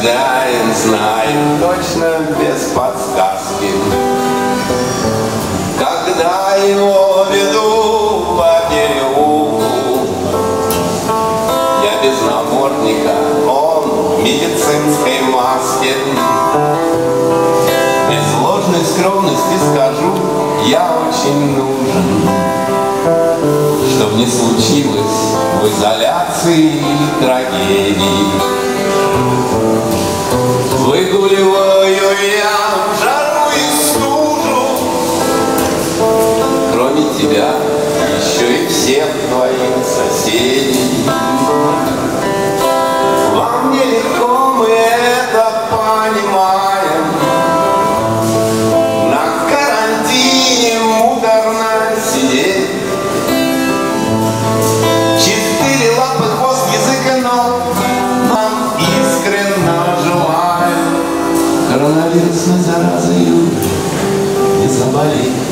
Знаю, знаем, точно без подсказки. Когда его веду по переулку, я без намордника, он в медицинской маске. Без ложной скромности скажу, я очень нужен. Чтоб не случилось в изоляции трагедии. Выгуливаю я в жару и стужу, Кроме тебя еще и всех твоих соседей. Коронавирусной заразою не заболеть.